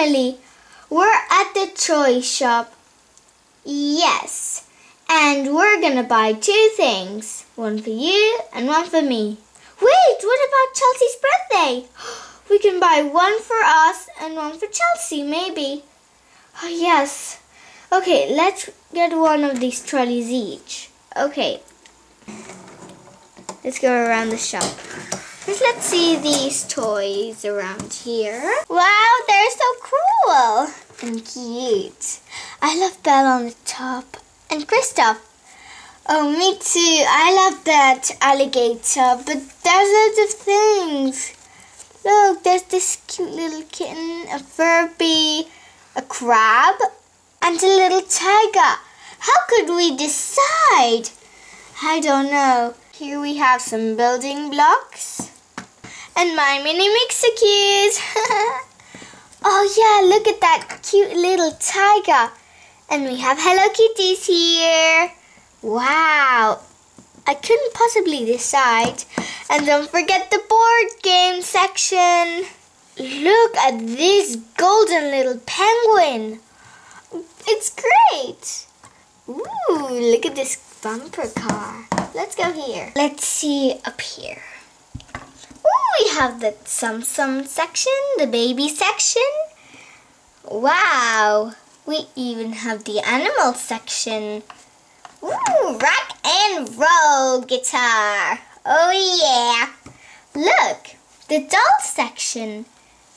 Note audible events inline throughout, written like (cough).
finally, we're at the toy shop. Yes, and we're gonna buy two things one for you and one for me. Wait, what about Chelsea's birthday? (gasps) We can buy one for us and one for Chelsea, maybe. Oh, yes. Okay, let's get one of these trolleys each. Okay. Let's go around the shop. Let's see these toys around here. Wow, they're so cool and cute. I love Belle on the top and Kristoff. Oh, me too. I love that alligator, but there's loads of things. Look, there's this cute little kitten, a Furby, a crab, and a little tiger. How could we decide? I don't know. Here we have some building blocks. And my mini Mixer (laughs) oh yeah, look at that cute little tiger. And we have Hello Kitties here. Wow. I couldn't possibly decide. And don't forget the board game section. Look at this golden little penguin. It's great. Ooh, look at this bumper car. Let's go here. Let's see up here. We have the Tsum section, the baby section. Wow, we even have the animal section. Ooh, rock and roll guitar. Oh yeah. Look, the doll section.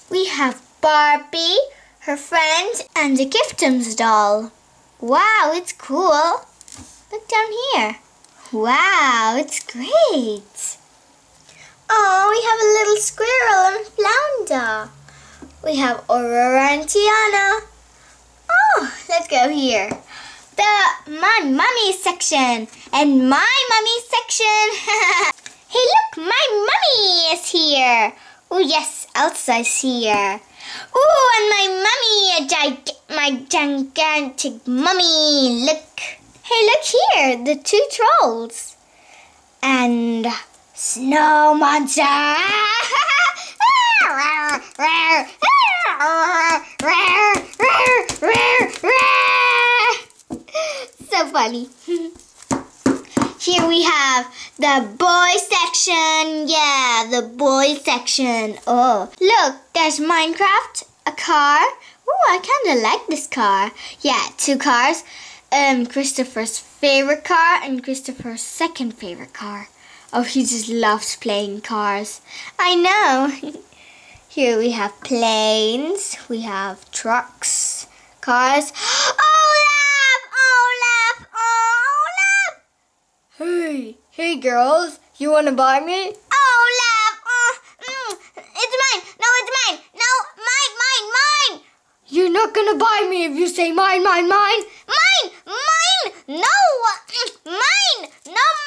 We have Barbie, her friend, and a Giftums doll. Wow, it's cool. Look down here. Wow, it's great. Oh, we have a little squirrel and flounder. We have Aurora and Tiana. Oh, let's go here the my mummy section and my mummy section. (laughs) hey, look, my mummy is here. Oh yes, Elsa is here. Oh, and my mummy, a gig my gigantic mummy. Look. Hey, look here, the two trolls. And snow monster. so funny. Here we have the boy section. Yeah, the boy section. Oh, look, there's Minecraft, a car. Oh, I kind of like this car. Yeah, two cars. Um, Christopher's favorite car and Christopher's second favorite car. Oh, he just loves playing cars. I know. (laughs) Here we have planes. We have trucks, cars. (gasps) Oh la Hey, hey girls, you want to buy me? Oh, love, uh, mm, it's mine. No, it's mine. No, mine, mine, mine. You're not gonna buy me if you say mine, mine, mine. Mine, mine. No, mm, mine. No, mine, no,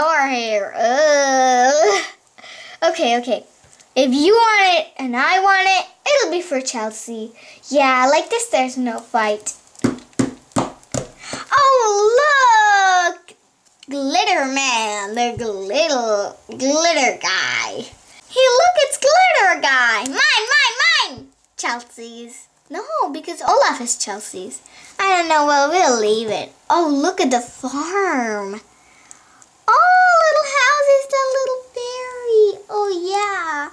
your hair. Ugh. Okay, okay. If you want it and I want it, it'll be for Chelsea. Yeah, like this there's no fight. Oh, look! Glitter man, the glitter, glitter guy. Hey, look, it's glitter guy. Mine, mine, mine! Chelsea's. No, because Olaf is Chelsea's. I don't know, well, we'll leave it. Oh, look at the farm. Little the little fairy. Oh, yeah.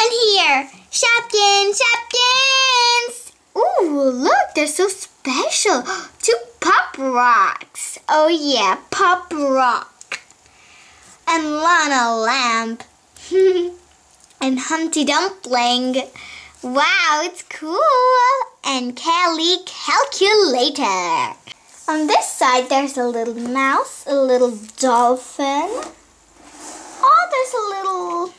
And here, Shopkins, Shopkins. Ooh, look, they're so special. (gasps) Two pop rocks. Oh, yeah, pop rock. And Lana Lamp. (laughs) and Humpty Dumpling. Wow, it's cool. And Kelly Calculator. On this side, there's a little mouse, a little dolphin. Oh, there's a little,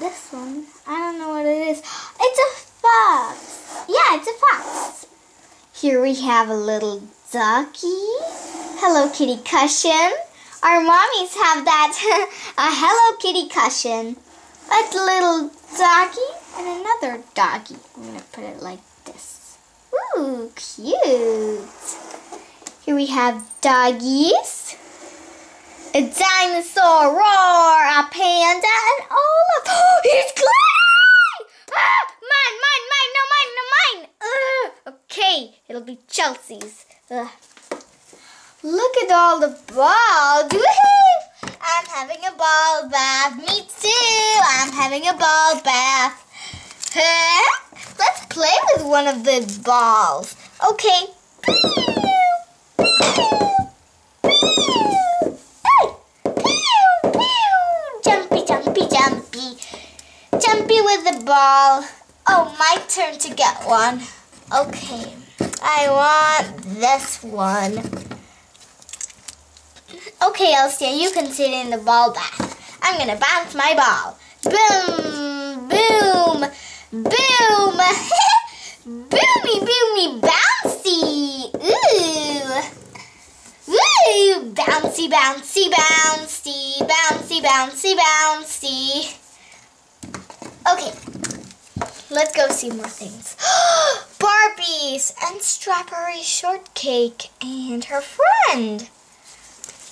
this one. I don't know what it is. It's a fox. Yeah, it's a fox. Here we have a little ducky. Hello Kitty cushion. Our mommies have that, (laughs) a Hello Kitty cushion. A little doggy and another doggy. I'm going to put it like this. Ooh, cute. Here we have doggies, a dinosaur, roar, a panda, and all of. Oh, (gasps) he's gliding! Ah, mine, mine, mine, no, mine, no, mine. Okay, it'll be Chelsea's. Look at all the balls. I'm having a ball bath. Me too. I'm having a ball bath. Huh? Let's play with one of the balls. Okay. Jumpy, jumpy, jumpy. Jumpy with the ball. Oh, my turn to get one. Okay. I want this one. Okay, Elsia, you can sit in the ball bath. I'm gonna bounce my ball. Boom, boom, boom. (laughs) Boomy, boomy, bouncy. Ooh. Bouncy, bouncy, bouncy, bouncy, bouncy, bouncy. Okay, let's go see more things. (gasps) Barbies and strawberry shortcake and her friend.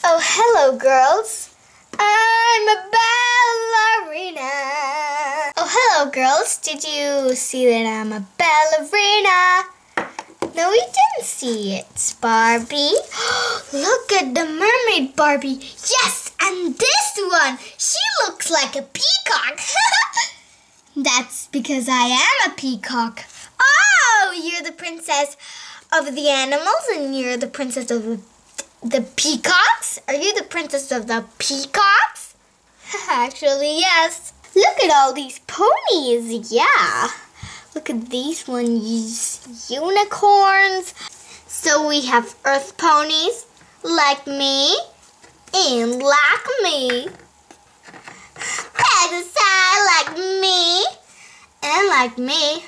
Oh, hello, girls. I'm a ballerina. Oh, hello, girls. Did you see that I'm a ballerina? No, we didn't see it, Barbie. (gasps) Look at the mermaid, Barbie. Yes, and this one. She looks like a peacock. (laughs) That's because I am a peacock. Oh, you're the princess of the animals and you're the princess of the, the peacocks? Are you the princess of the peacocks? (laughs) Actually, yes. Look at all these ponies. Yeah. Look at these ones, unicorns. So we have earth ponies, like me, and like me. Pegasus, like me, and like me.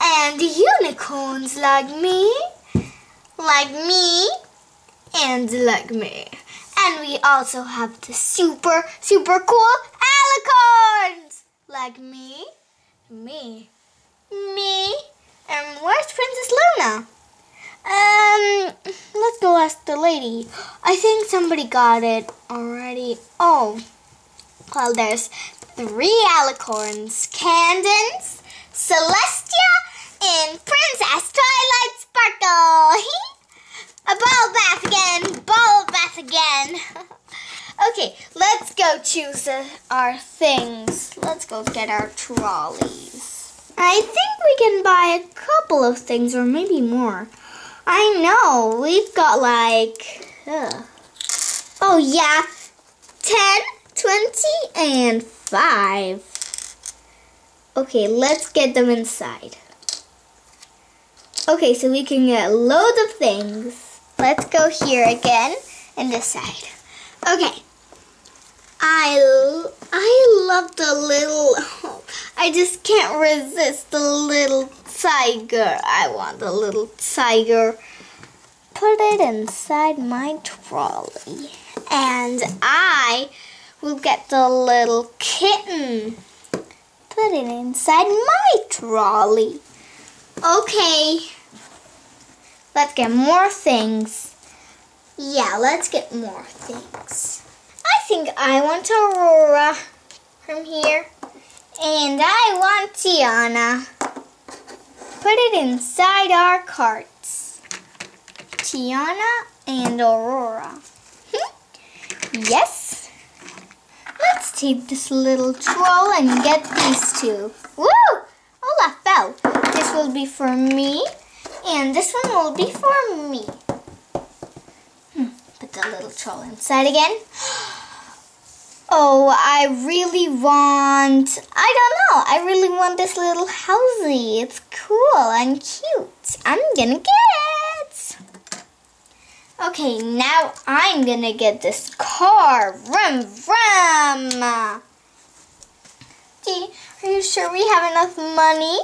And unicorns, like me, like me, and like me. And we also have the super, super cool alicorns, like me, me, me, and where's Princess Luna? Um, let's go ask the lady. I think somebody got it already. Oh, well, there's three alicorns. Cadance, Celestia, and Princess Twilight Sparkle. (laughs) A ball bath again, ball bath again. (laughs) okay, let's go choose uh, our things. Let's go get our trolleys. I think we can buy a couple of things or maybe more. I know, we've got like, uh, oh yeah, 10, 20, and 5. Okay, let's get them inside. Okay, so we can get loads of things. Let's go here again and decide. Okay. I, I love the little, (laughs) I just can't resist the little tiger. I want the little tiger. Put it inside my trolley. And I will get the little kitten. Put it inside my trolley. Okay. Let's get more things. Yeah, let's get more things. I think I want Aurora from here. And I want Tiana. Put it inside our carts. Tiana and Aurora. yes. Let's take this little troll and get these two. Woo! Olaf fell. This will be for me, and this one will be for me. Hmm, Put the little troll inside again. (gasps) Oh, I really want, I don't know, I really want this little housey. It's cool and cute. I'm gonna get it. Okay, now I'm gonna get this car. Vroom, vroom. Gee, are you sure we have enough money?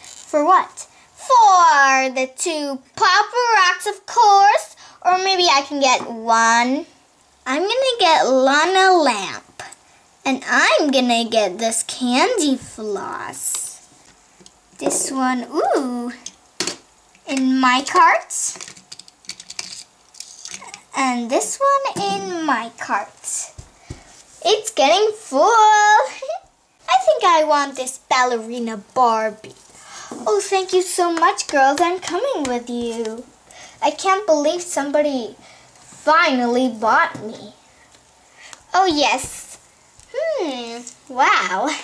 For what? For the two Papa Rocks, of course. Or maybe I can get one. I'm gonna get Lana Lamp. And I'm gonna get this candy floss. This one, ooh. in my cart. And this one in my cart. It's getting full. (laughs) I think I want this ballerina Barbie. Oh, thank you so much, girls. I'm coming with you. I can't believe somebody finally bought me. Oh, yes. Hmm, wow.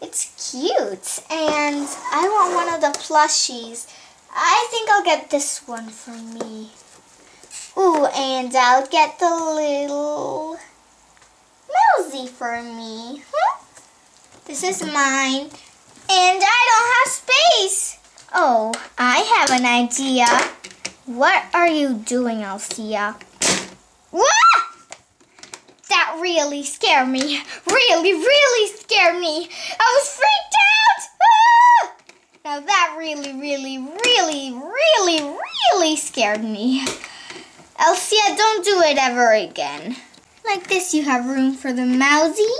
It's cute. And I want one of the plushies. I think I'll get this one for me. Ooh, and I'll get the little mousy for me. Huh? This is mine. And I don't have space. Oh, I have an idea. What are you doing? What? That really scared me. Really, really scared me. I was freaked out. Ah! Now that really, really, really, really, really scared me. Elsia, don't do it ever again. Like this, you have room for the mousy,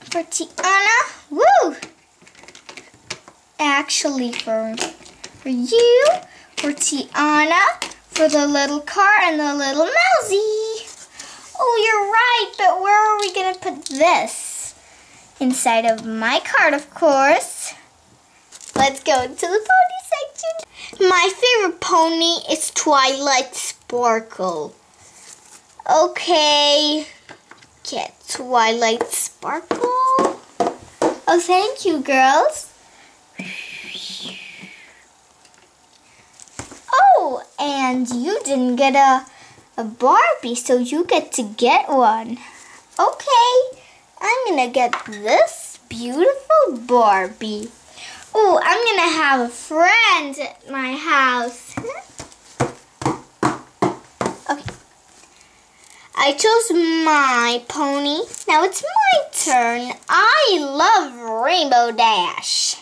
for Tiana. Woo! Actually, for, for you, for Tiana, for the little car, and the little mousy. Oh, you're right, but where are we going to put this? Inside of my cart, of course. Let's go to the pony section. My favorite pony is Twilight Sparkle. Okay, get Twilight Sparkle. Oh, thank you, girls. Oh, and you didn't get a, a Barbie, so you get to get one. Okay, I'm gonna get this beautiful Barbie. Oh, I'm gonna have a friend at my house. okay. I chose my pony. Now it's my turn. I love Rainbow Dash.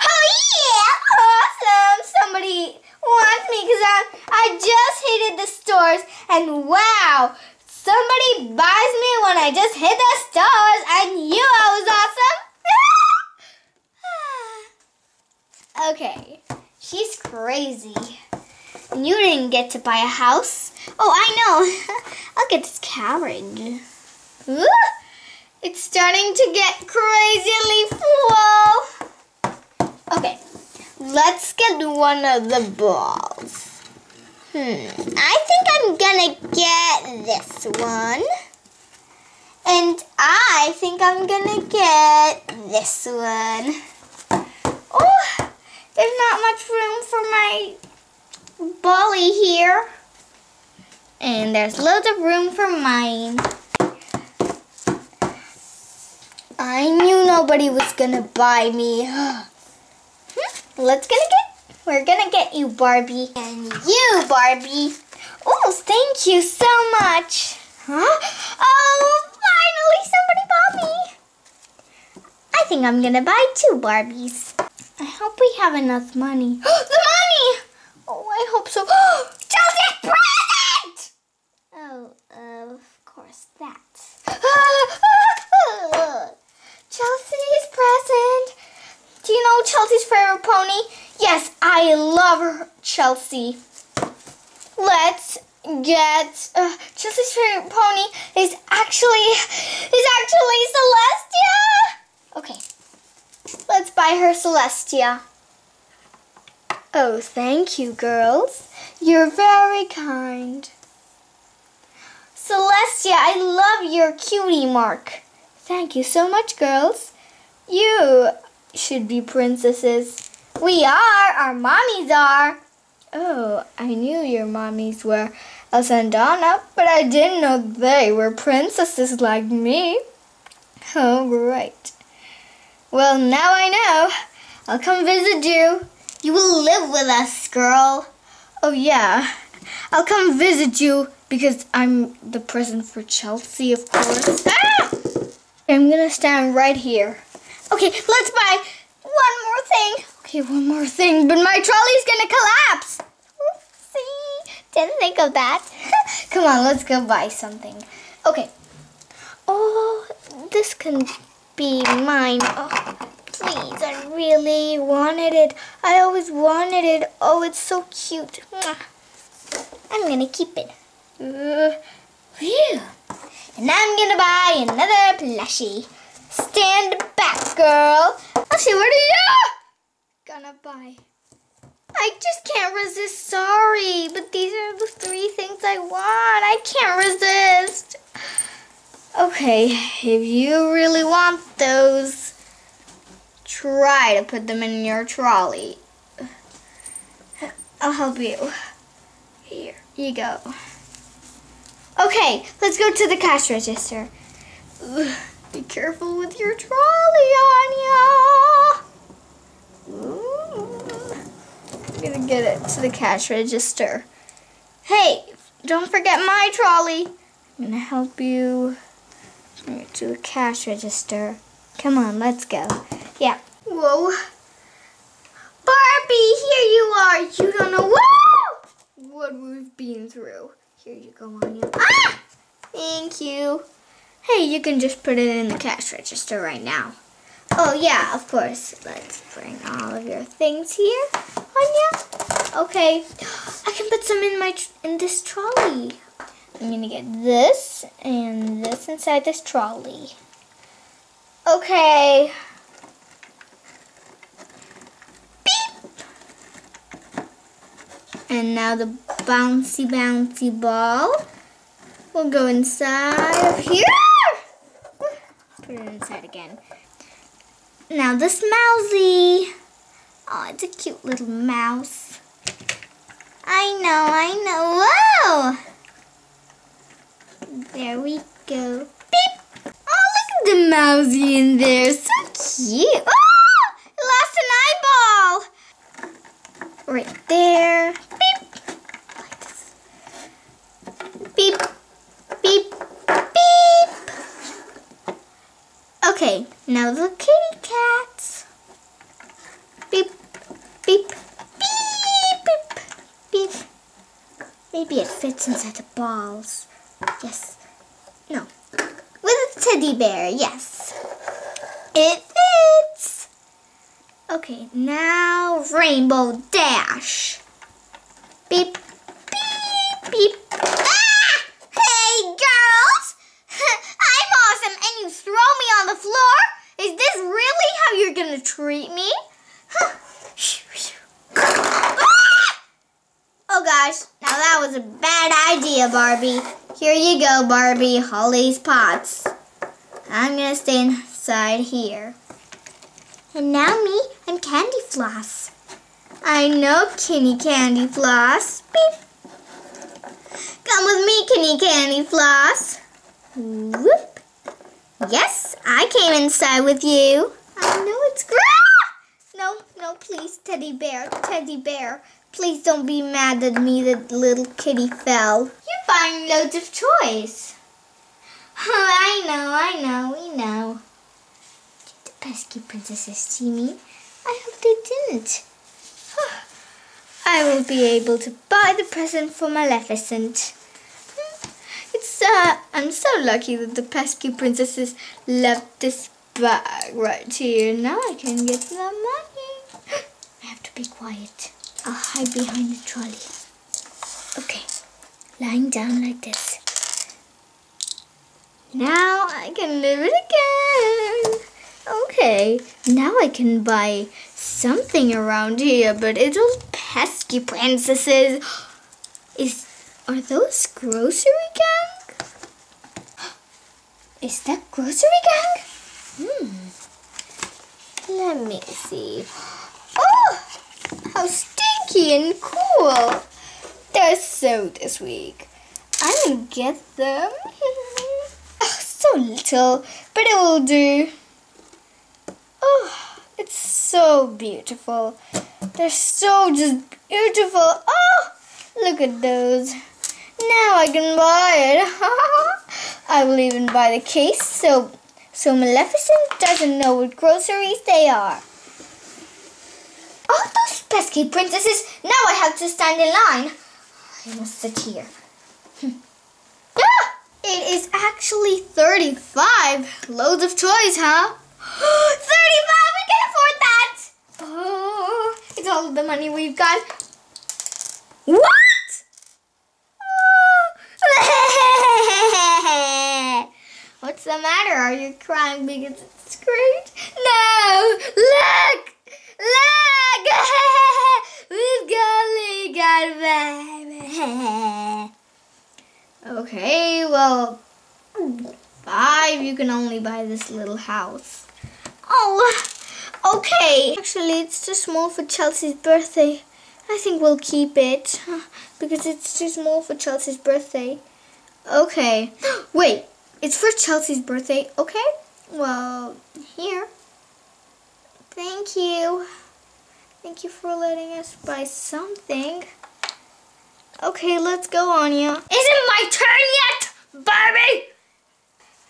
Oh yeah! Awesome! Somebody wants me because I, I just hated the stores and wow! Somebody buys me when I just hit the stores and you I was awesome! (laughs) Ah. Okay, she's crazy. And you didn't get to buy a house. Oh, I know. (laughs) I'll get this carriage. Ooh, it's starting to get crazily full. Okay, let's get one of the balls. Hmm, I think I'm gonna get this one. And I think I'm gonna get this one. Oh, there's not much room for my bully here. And there's loads of room for mine. I knew nobody was gonna buy me. (gasps) (gasps) (gasps) Let's gonna get, we're gonna get you Barbie. And you Barbie. Oh, thank you so much. Huh? Oh, finally somebody bought me. I think I'm gonna buy two Barbies. I hope we have enough money. (gasps) the money! Oh, I hope so. (gasps) Chelsea's present! Oh, of course, that. (gasps) Chelsea's present. Do you know Chelsea's favorite pony? Yes, I love her, Chelsea. Let's get uh, Chelsea's favorite pony is actually is actually Celestia. Okay, let's buy her Celestia. Oh, thank you, girls. You're very kind. Celestia, I love your cutie mark. Thank you so much, girls. You should be princesses. We are. Our mommies are. Oh, I knew your mommies were Elsa and Anna, but I didn't know they were princesses like me. Oh, great. Well, now I know. I'll come visit you. You will live with us, girl. Oh, yeah. I'll come visit you because I'm the present for Chelsea, of course. Ah! I'm gonna stand right here. Okay, let's buy one more thing. Okay, one more thing, but my trolley's gonna collapse. See? Didn't think of that. (laughs) Come on, let's go buy something. Okay. Oh, this can be mine. Oh, please. I really wanted it. I always wanted it. Oh, it's so cute. I'm gonna keep it. Uh. And I'm gonna buy another plushie. Stand back, girl. I'll see what are you gonna buy? I just can't resist. Sorry, but these are the three things I want. I can't resist. Okay, if you really want those, try to put them in your trolley. I'll help you. Here you go. Okay, let's go to the cash register. Ugh, Be careful with your trolley, Anya. I'm gonna get it to the cash register. Hey, don't forget my trolley. I'm gonna help you to the cash register. Come on, let's go. Yeah. Whoa. Barbie, here you are. You don't know whoa, what we've been through. Here you go, Anya. Ah! Thank you. Hey, you can just put it in the cash register right now. Oh yeah, of course. Let's bring all of your things here, Anya. Okay, I can put some in my in this trolley. I'm gonna get this and this inside this trolley. Okay. Beep. And now the bouncy bouncy ball will go inside of here. Put it inside again. Now this mousy. Oh, it's a cute little mouse. I know, I know. Whoa! There we go. Beep! Oh, look at the mousy in there. So cute. Oh! It lost an eyeball. Right there. Beep! Beep. Beep. Okay, now the kitty cats. Beep, beep, beep, beep, beep. Maybe it fits inside the balls. Yes. No. With a teddy bear, yes. It fits. Okay, now Rainbow Dash. Beep, beep, beep. Ah! Hey, girls! (laughs) I'm awesome, and you throw me on the floor? Is this really how you're gonna treat me? Ah! Oh gosh, now that was a bad idea, Barbie. Here you go, Barbie. These pots. I'm gonna stay inside here. And now me, I'm Candy Floss. I know Kitty Candy Floss. Beep. Come with me, Kitty Candy Floss. Whoop. Yes, I came inside with you. I know it's great. Ah! No, no, please, teddy bear, teddy bear. Please don't be mad at me that little kitty fell. You're buying loads of toys. Oh, I know, I know, we know. Did the pesky princesses see me? I hope they didn't. (sighs) I will be able to buy the present for Maleficent. It's uh, I'm so lucky that the pesky princesses left this bag right here. Now I can get the money. (gasps) I have to be quiet. I'll hide behind the trolley. Okay, lying down like this. Now I can live it again. Okay, now I can buy something around here, but it's those pesky princesses. (gasps) Is are those grocery gang? Is that grocery gang? Hmm. Let me see. Oh, how stinky and cool. They're so this week. I'm gonna get them. (laughs) oh, so little, but it will do. Oh, it's so beautiful. They're so just beautiful. Oh, look at those. Now I can buy it. (laughs) I will even buy the case so so Maleficent doesn't know what groceries they are. Oh, those pesky princesses! Now I have to stand in line. I must sit here. ah! It is actually 35. Loads of toys, huh? (gasps) 35! We can afford that! Oh, it's all the money we've got. What? Oh. What's the matter? Are you crying because it's great? No! Look! Look! (laughs) We've got legal baby. Okay, well, five. You can only buy this little house. Oh, okay. Actually, it's too small for Chelsea's birthday. I think we'll keep it (laughs) because it's too small for Chelsea's birthday. Okay. (gasps) Wait, it's for Chelsea's birthday. Okay. Well, here. Thank you. Thank you for letting us buy something. Okay, let's go, Anya. Isn't my turn yet, Barbie?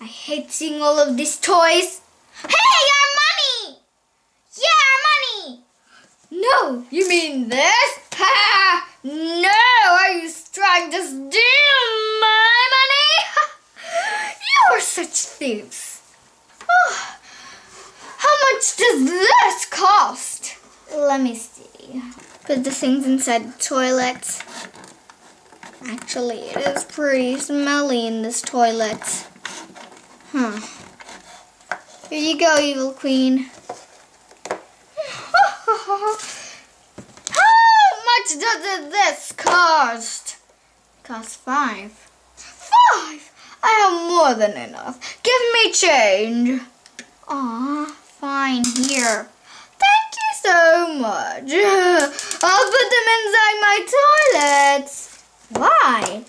I hate seeing all of these toys. Hey, our money! Yeah, our money! No, you mean this? Ha! No, are you trying to steal my money? Are such thieves. Oh, how much does this cost? Let me see. Put the things inside the toilet. Actually, it is pretty smelly in this toilet. Huh. Here you go, evil queen. (laughs) How much does this cost? Cost five. I have more than enough. Give me change. Aw, fine, here. Thank you so much. (laughs) I'll put them inside my toilets. Why?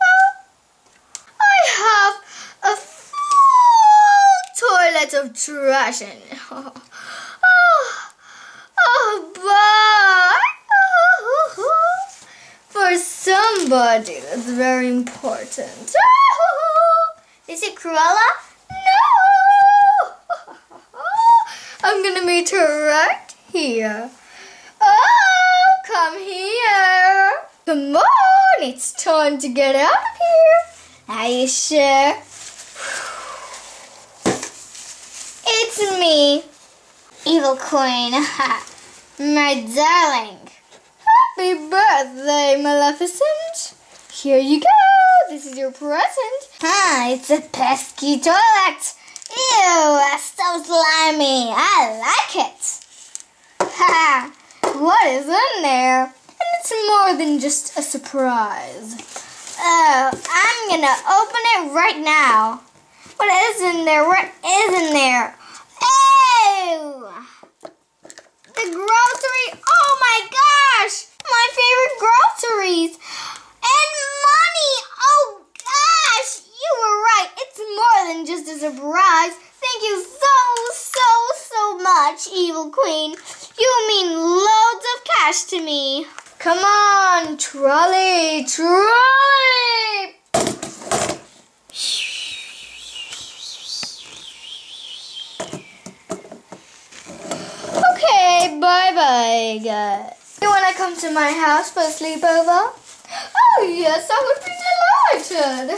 Well, I have a full toilet of trash in it. (laughs) Oh, oh. (laughs) For somebody that's very important. Is it Cruella? No! (laughs) I'm gonna meet her right here. Oh, come here. Come on, it's time to get out of here. Are you sure? (sighs) It's me, Evil Queen. (laughs) My darling. Happy birthday, Maleficent. Here you go. This is your present. Ah, it's a pesky toilet. Ew, that's so slimy. I like it. Ha! What is in there? And it's more than just a surprise. Oh, I'm gonna open it right now. What is in there? What is in there? Ew! The grocery. Oh my gosh! My favorite groceries. And money. Oh gosh! You were right. It's more than just a surprise. Thank you so, so, so much, Evil Queen. You mean loads of cash to me. Come on, trolley, trolley! Okay, bye bye, guys. You wanna come to my house for a sleepover? Oh, yes, I would be delighted. (laughs)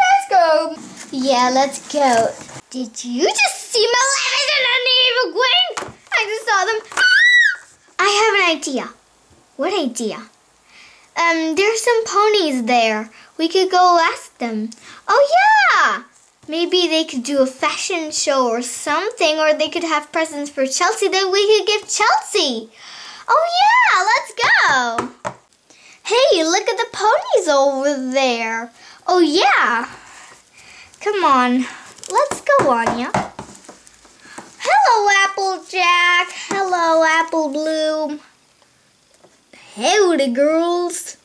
let's go. Yeah, let's go. Did you just see Maleficent and Evil Queen? I just saw them. I have an idea. What idea? Um, there's some ponies there. We could go ask them. Oh, yeah! Maybe they could do a fashion show or something, or they could have presents for Chelsea that we could give Chelsea. Oh, yeah, let's go. Hey, look at the ponies over there. Oh, yeah. Come on, let's go, Anya. Hello, Applejack. Hello, Apple Bloom. Howdy, girls.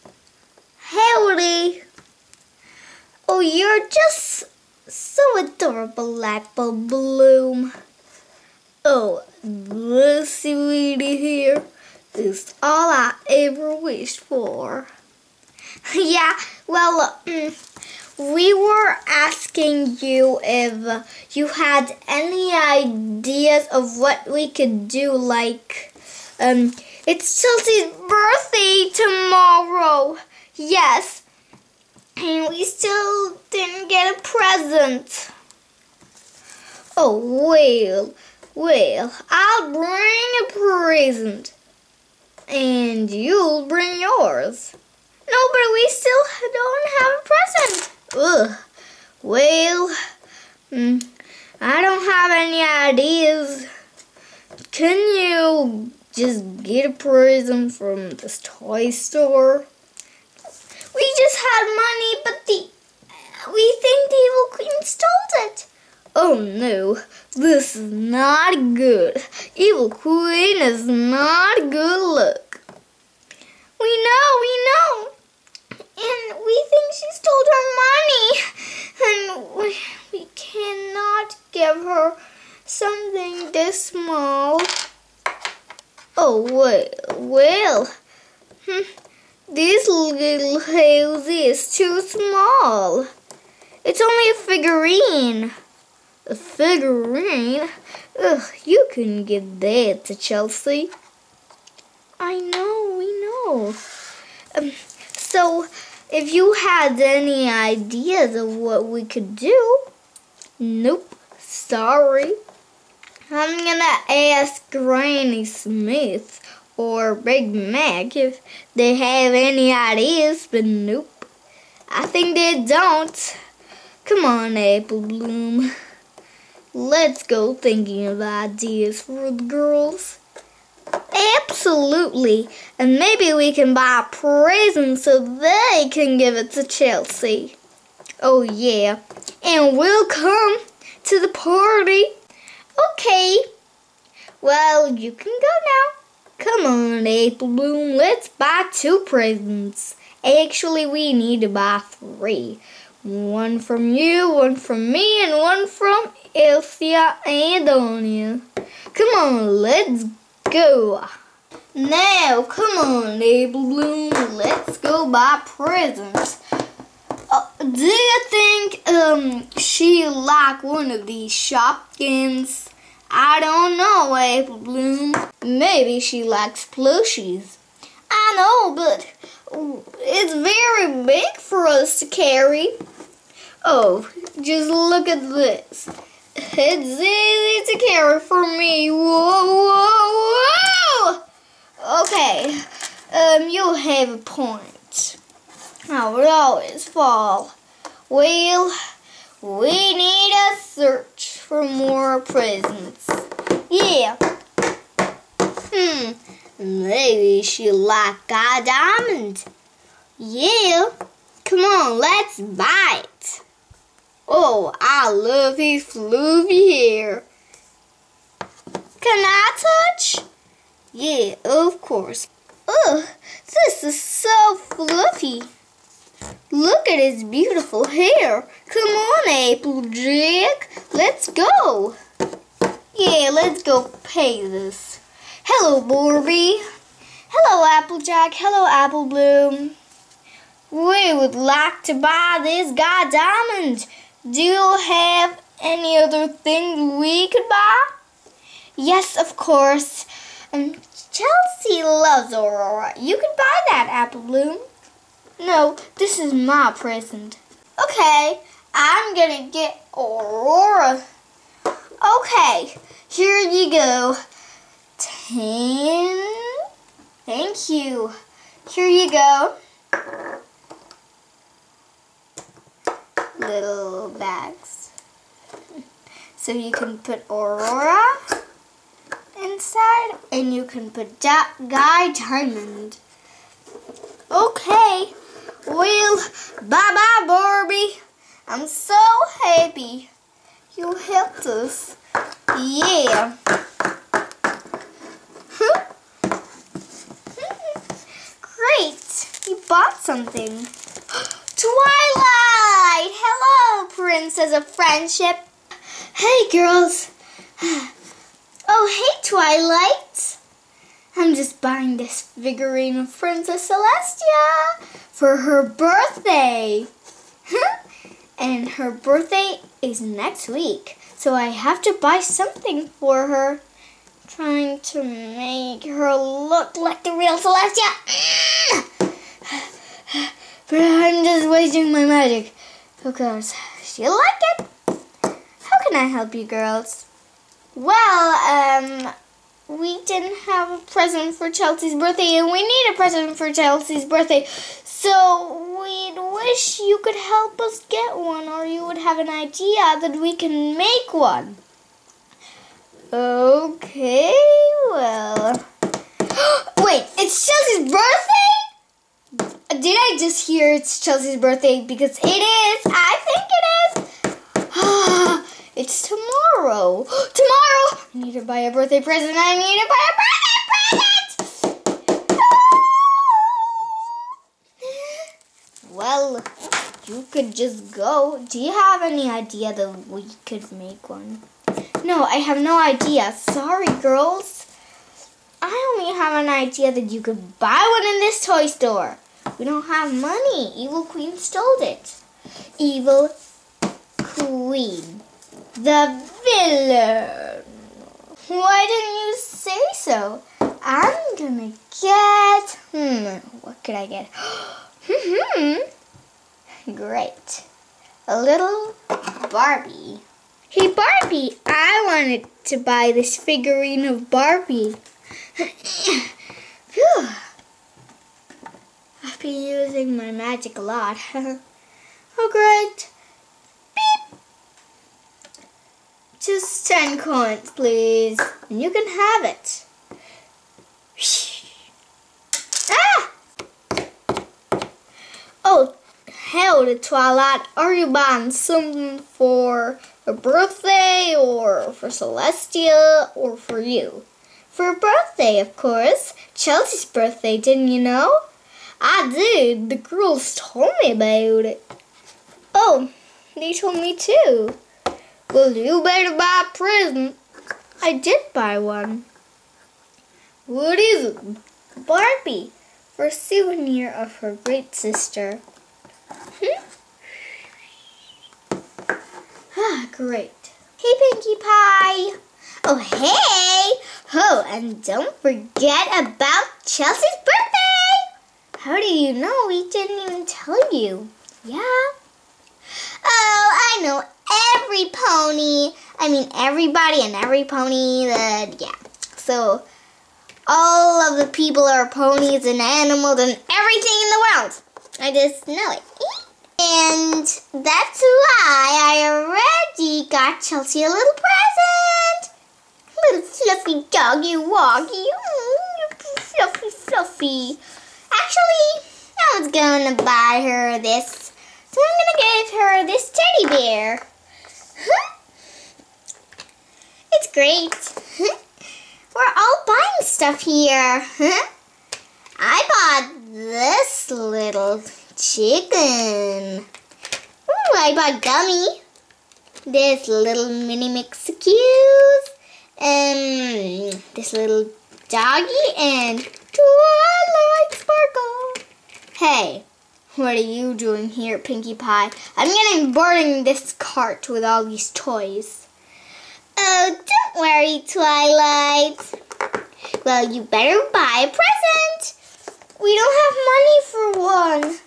Howdy. Oh, you're just so adorable, Apple Bloom. Oh, this sweetie here is all I ever wished for. (laughs) yeah, well, mm, we were asking you if you had any ideas of what we could do, like, um, it's Chelsea's birthday tomorrow. Yes. And we still didn't get a present. Oh, well, Well, I'll bring a present. And you'll bring yours. No, but we still don't have a present. Ugh. Well, hmm, I don't have any ideas. Can you just get a present from this toy store? We just had money, but the we think the evil queen stole it. Oh no, this is not good. Evil queen is not good luck. We know, we know. And we think she stole our money. And we, we cannot give her something this small. Oh, well, well. Hmm. This little house is too small. It's only a figurine. A figurine? Ugh, you couldn't get that to Chelsea. I know, we know. Um, so, if you had any ideas of what we could do, nope, sorry. I'm gonna ask Granny Smith or Big Mac if they have any ideas, but nope. I think they don't. Come on, Apple Bloom. (laughs) Let's go thinking of ideas for the girls. Absolutely. And maybe we can buy a present so they can give it to Chelsea. Oh, yeah. And we'll come to the party. Okay. Well, you can go now. Come on, Apple Bloom. Let's buy two presents. Actually, we need to buy three. One from you, one from me, and one from Elsia and Annia. Come on, let's go. Now, come on, Apple Bloom. Let's go buy presents. Uh, do you think um she like one of these Shopkins? I don't know, Apple Bloom. Maybe she likes plushies. I know, but it's very big for us to carry. Oh, just look at this. It's easy to carry for me. Whoa, whoa, whoa! Okay, um, you have a point. I would always fall. Well, we need a search for more presents. Yeah. Hmm, maybe she like a diamond. Yeah. Come on, let's buy it. Oh, I love his floofy hair. Can I touch? Yeah, of course. Ugh, this is so fluffy. Look at his beautiful hair. Come on, Applejack. Let's go. Yeah, let's go pay this. Hello, Barbie. Hello, Applejack. Hello, Apple Bloom. We would like to buy this guy diamond. Do you have any other thing we could buy? Yes, of course. Um, Chelsea loves Aurora. You could buy that, Apple Bloom. No, this is my present. Okay, I'm gonna get Aurora. Okay, here you go. Ten. Thank you. Here you go. Little bags. So you can put Aurora inside and you can put da Guy Diamond. Okay. Well, bye-bye, Barbie. I'm so happy you helped us. Yeah. Great. You bought something. Twilight! Hello, Princess of Friendship. Hey, girls. (sighs) Oh, hey, Twilight. I'm just buying this figurine of Princess Celestia for her birthday. (laughs) and her birthday is next week, so I have to buy something for her. Trying to make her look like the real Celestia. (gasps) (laughs) but I'm just wasting my magic. Of course, she'll like it. How can I help you girls? Well, um, we didn't have a present for Chelsea's birthday, and we need a present for Chelsea's birthday. So we'd wish you could help us get one, or you would have an idea that we can make one. Okay, well. (gasps) Wait, it's Chelsea's birthday? Did I just hear it's Chelsea's birthday? Because it is. I think it is. (gasps) it's tomorrow. (gasps) tomorrow! I need to buy a birthday present. I need to buy a birthday present! (gasps) well, you could just go. Do you have any idea that we could make one? No, I have no idea. Sorry, girls. I only have an idea that you could buy one in this toy store. We don't have money. Evil Queen stole it. Evil Queen. The villain. Why didn't you say so? I'm gonna get... Hmm, what could I get? (gasps) hmm, great. A little Barbie. Hey Barbie, I wanted to buy this figurine of Barbie. (laughs) Phew. I've been using my magic a lot. (laughs) oh great. Beep. Just 10 coins, please. And you can have it. Ah! Oh, hell, the Twilight. Are you buying something for a birthday or for Celestia or for you? For a birthday, of course. Chelsea's birthday, didn't you know? I did. The girls told me about it. Oh, they told me too. Well, you better buy a present. I did buy one. What is it? Barbie, for a souvenir of her great sister. Hmm? Ah, great. Hey, Pinkie Pie. Oh, hey! Oh, and don't forget about Chelsea's birthday! How do you know? We didn't even tell you. Yeah. Oh, I know every pony. I mean, everybody and every pony that, yeah. So, all of the people are ponies and animals and everything in the world. I just know it. And that's why I already got Chelsea a little present. Little fluffy doggy woggy. Mm, fluffy, fluffy. Actually, I was going to buy her this. So I'm going to give her this teddy bear. It's great. We're all buying stuff here. I bought this little chicken. Ooh, I bought Gummy. This little mini mix Mexicus. Um, this little doggy and Twilight Sparkle. Hey, what are you doing here, Pinkie Pie? I'm getting boarding this cart with all these toys. Oh, don't worry, Twilight. Well, you better buy a present. We don't have money for one.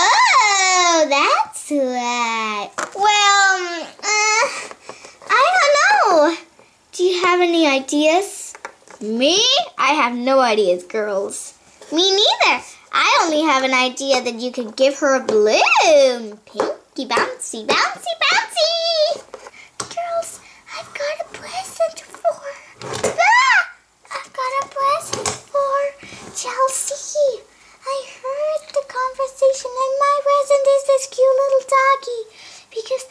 Oh, that's right. Well, uh, I don't know. Do you have any ideas? Me? I have no ideas, girls. Me neither. I only have an idea that you could give her a balloon. Pinkie bouncy, bouncy, bouncy. Girls, I've got a present for. Ah! I've got a present for Chelsea. I heard the conversation, and my present is this cute little doggy because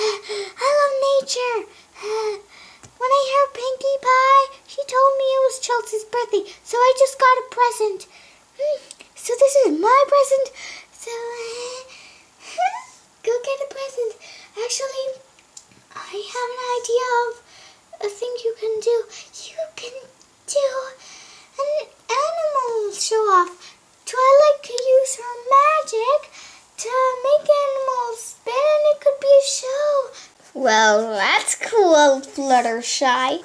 uh, I love nature. Uh, when I heard Pinkie Pie, she told me it was Chelsea's birthday, so I just got a present. Hmm, so this is my present. So uh, (laughs) go get a present. Actually, I have an idea of a thing you can do. You can do an animal show off. Twilight could use her magic to make animals spin it could be a show. Well, that's cool, Fluttershy. I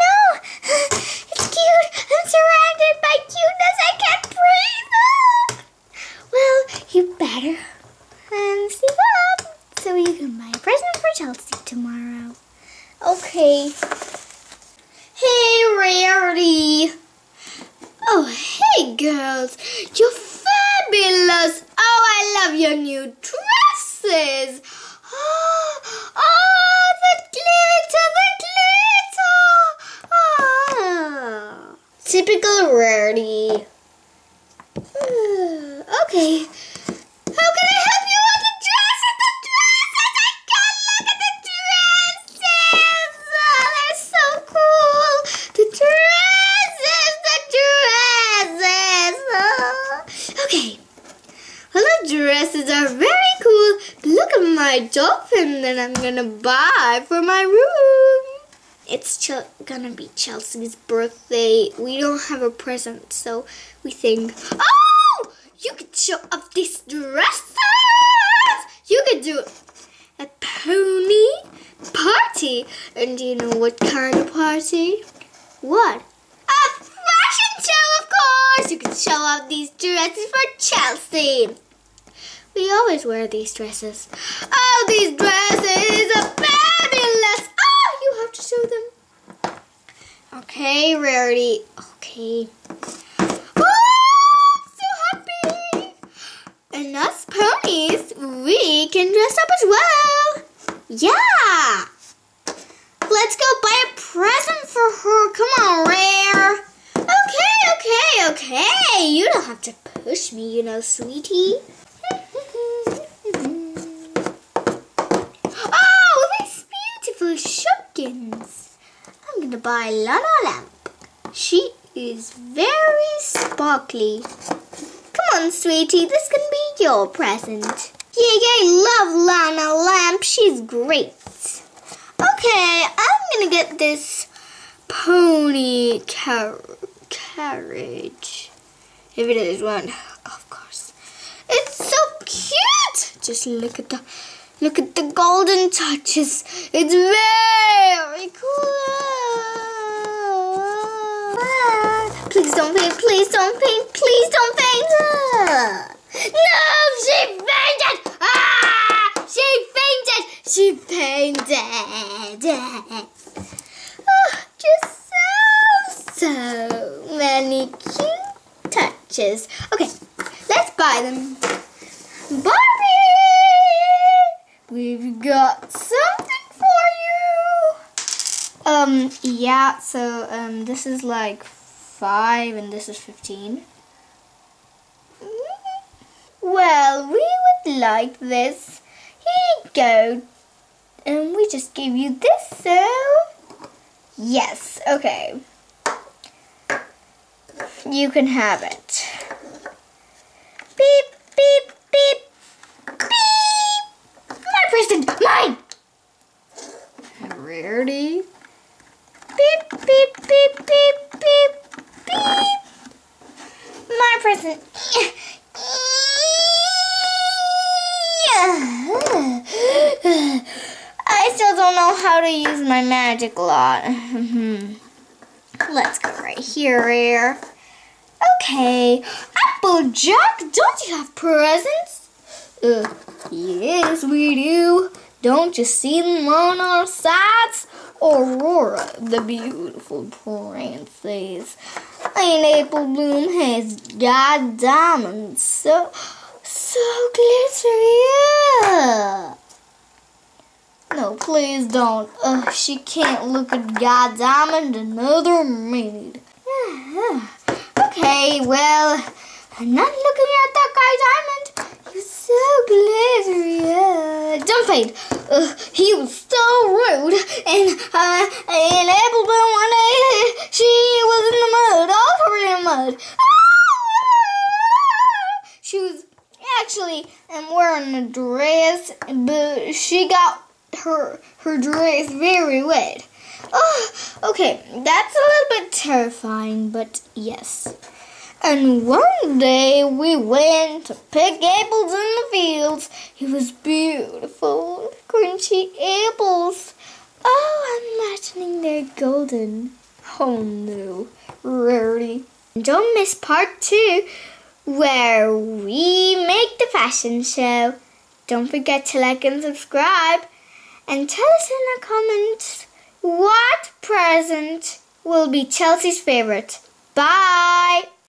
know! (gasps) It's cute! I'm surrounded by cuteness! I can't breathe! (gasps) Well, you better um, sleep up so you can buy a present for Chelsea tomorrow. Okay. Hey, Rarity! Oh, hey, girls! You're fabulous! Oh, I love your new dresses! Typical Rarity. (sighs) okay. How can I help you with the dresses? The dresses! I can't look at the dresses! Oh, they're so cool! The dresses! The dresses! Oh. Okay. Well, the dresses are very cool. Look at my dolphin that I'm gonna buy for my room. It's ch- gonna be Chelsea's birthday. We don't have a present, so we think, oh, you could show off these dresses. You could do a pony party. And do you know what kind of party? What? A fashion show, of course. You could show off these dresses for Chelsea. We always wear these dresses. Oh, these dresses are fabulous. Oh, you have to show them. Okay, Rarity. Okay. Oh, I'm so happy. And us ponies, we can dress up as well. Yeah. Let's go buy a present for her. Come on, Rare. Okay, okay, okay. You don't have to push me, you know, sweetie. oh, these beautiful shopkins. I'm buy Lana Lamp. She is very sparkly. Come on, sweetie, this can be your present. Yeah, yeah, love Lana Lamp. She's great. Okay, I'm gonna get this pony car- carriage. If it is one, of course. It's so cute. Just look at the look at the golden touches. It's very cool. Ah, Please don't faint. Please don't faint. Please don't faint. Ah. No, she fainted. Ah, she fainted. She fainted. Oh, just so so many cute touches. Okay, let's buy them. Barbie, we've got something for you. Um, yeah. So, um, this is like five, and this is fifteen. Well, we would like this. Here you go. And we just gave you this, so. Yes, okay. You can have it. Beep, beep, beep. My present, mine. Rarity. Beep, beep, beep, beep, beep, beep. My present. (laughs) I still don't know how to use my magic lot. (laughs) Let's go right here, Rare. Okay. Applejack, don't you have presents? Uh, yes, we do. Don't you see them on our sides? Aurora, the beautiful princess. And Apple Bloom has got diamonds so, so glittery. No, please don't. Uh, she can't look at God Diamond another minute. (sighs) okay, well, I'm not looking at that guy Diamond. So glittery. Faint. Uh, he was so rude. And, uh, and Apple Bloom one day, she was in the mud, all covered in mud. She was actually um, wearing a dress, but she got her her dress very wet. Oh, okay, that's a little bit terrifying, but yes. And one day we went to pick apples in the fields. It was beautiful, crunchy apples. Oh, I'm imagining they're golden. Oh no, Rarity. Don't miss part two, where we make the fashion show. Don't forget to like and subscribe. And tell us in the comments what present will be Chelsea's favorite. Bye!